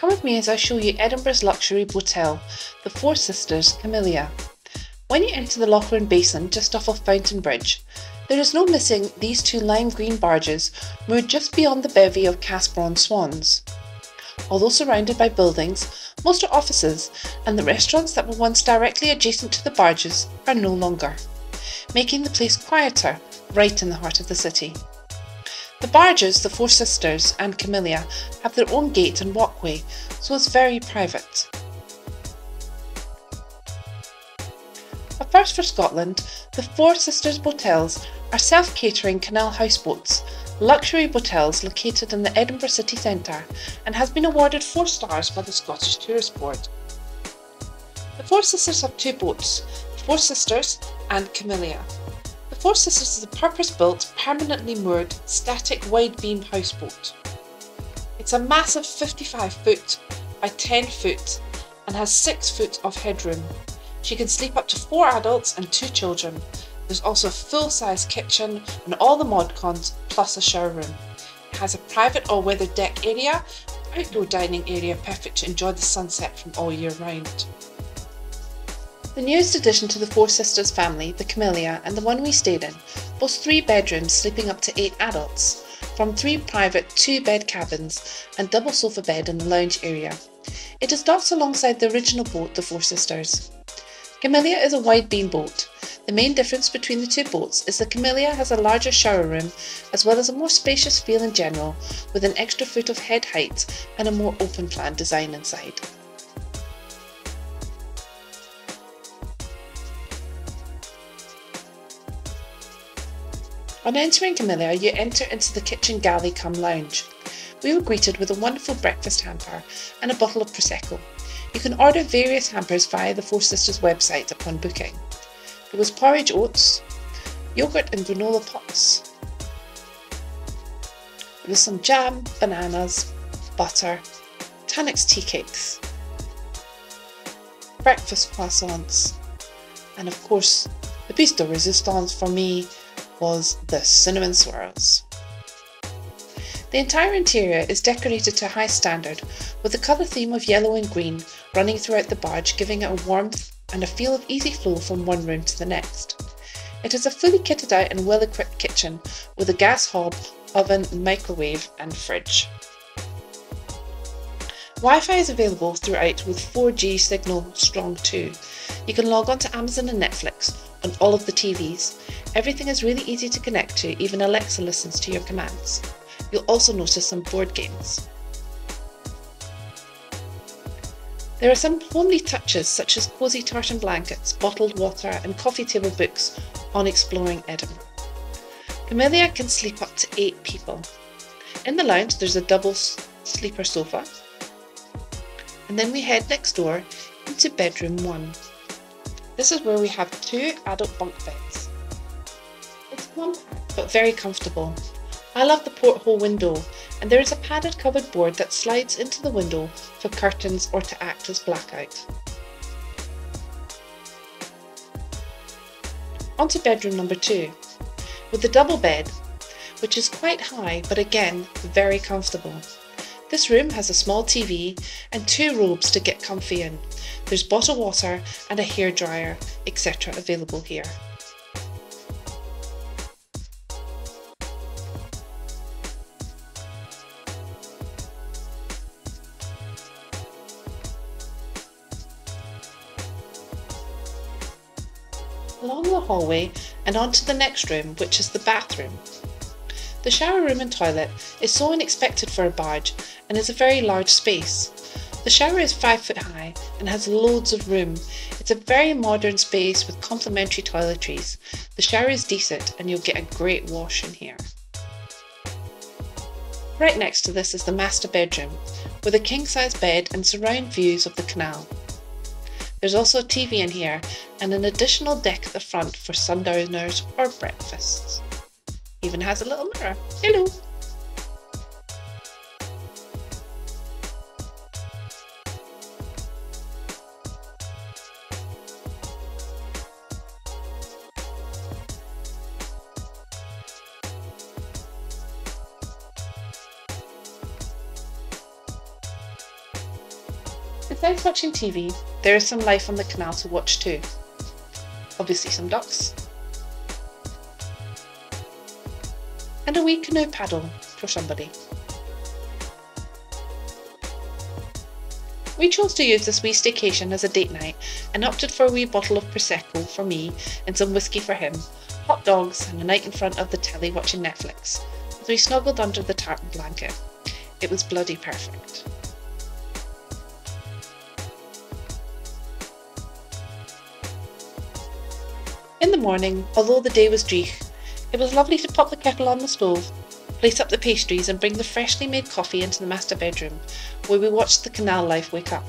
Come with me as I show you Edinburgh's luxury hotel, the Four Sisters Camellia. When you enter the Lochrin Basin just off of Fountainbridge, there is no missing these two lime green barges moored just beyond the bevy of cast bronze swans. Although surrounded by buildings, most are offices, and the restaurants that were once directly adjacent to the barges are no longer, making the place quieter right in the heart of the city. The barges, the Four Sisters and Camellia, have their own gate and walkway, so it's very private. A first for Scotland, the Four Sisters Boatels are self-catering canal houseboats, luxury boatels located in the Edinburgh city centre and has been awarded 4 stars by the Scottish Tourist Board. The Four Sisters have two boats, Four Sisters and Camellia. Four Sisters is a purpose-built, permanently moored, static wide-beam houseboat. It's a massive 55 foot by 10 foot and has 6 foot of headroom. She can sleep up to 4 adults and 2 children there's also a full-size kitchen and all the mod cons plus a shower room. It has a private all-weather deck area, outdoor dining area perfect to enjoy the sunset from all year round. The newest addition to the Four Sisters family, the Camellia, and the one we stayed in, boasts three bedrooms sleeping up to eight adults, from three private two-bed cabins and double sofa bed in the lounge area. It is docked alongside the original boat, the Four Sisters. Camellia is a wide beam boat, the main difference between the two boats is the Camellia has a larger shower room as well as a more spacious feel in general with an extra foot of head height and a more open plan design inside. On entering Camellia, you enter into the kitchen galley come lounge. We were greeted with a wonderful breakfast hamper and a bottle of Prosecco. You can order various hampers via the Four Sisters website upon booking. There was porridge oats, yogurt and granola pots. There was some jam, bananas, butter, Tunnock's tea cakes, breakfast croissants, and of course, the piece de resistance for me was the cinnamon swirls. The entire interior is decorated to high standard, with the colour theme of yellow and green running throughout the barge, giving it a warmth and a feel of easy flow from one room to the next. It is a fully kitted out and well equipped kitchen with a gas hob, oven, microwave, and fridge. Wi Fi is available throughout with 4G signal strong too. You can log on to Amazon and Netflix on all of the TVs. Everything is really easy to connect to, even Alexa listens to your commands. You'll also notice some board games. There are some homely touches such as cosy tartan blankets, bottled water and coffee table books on exploring Edinburgh. Camellia can sleep up to 8 people. In the lounge there's a double sleeper sofa and then we head next door into bedroom 1. This is where we have two adult bunk beds. But very comfortable. I love the porthole window and there is a padded cupboard board that slides into the window for curtains or to act as blackout. On to bedroom number two, with the double bed, which is quite high but again very comfortable. This room has a small TV and two robes to get comfy in. There's bottled water and a hairdryer, etc. available here. Along the hallway and on to the next room, which is the bathroom. The shower room and toilet is so unexpected for a barge and is a very large space. The shower is 5 foot high and has loads of room. It's a very modern space with complimentary toiletries. The shower is decent and you'll get a great wash in here. Right next to this is the master bedroom, with a king size bed and surround views of the canal. There's also a TV in here and an additional deck at the front for sundowners or breakfasts. Even has a little mirror. Hello! Besides watching TV, there is some life on the canal to watch too. Obviously some ducks. And a wee canoe paddle for somebody. We chose to use this wee staycation as a date night and opted for a wee bottle of Prosecco for me and some whiskey for him, hot dogs and a night in front of the telly watching Netflix as we snuggled under the tartan blanket. It was bloody perfect. In the morning, although the day was dreich, it was lovely to pop the kettle on the stove place up the pastries and bring the freshly made coffee into the master bedroom, where we watched the canal life wake up.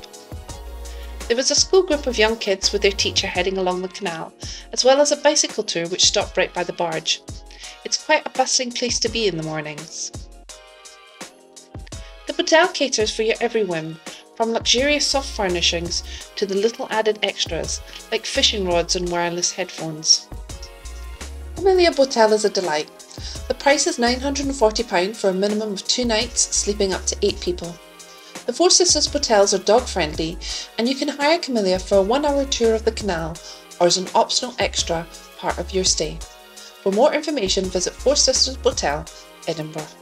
There was a school group of young kids with their teacher heading along the canal, as well as a bicycle tour which stopped right by the barge. It's quite a bustling place to be in the mornings. The Boatel caters for your every whim, from luxurious soft furnishings to the little added extras like fishing rods and wireless headphones. Camellia Boatel is a delight, the price is £940 for a minimum of two nights, sleeping up to eight people. The Four Sisters hotels are dog friendly, and you can hire Camellia for a one hour tour of the canal or as an optional extra part of your stay. For more information, visit Four Sisters Hotel, Edinburgh.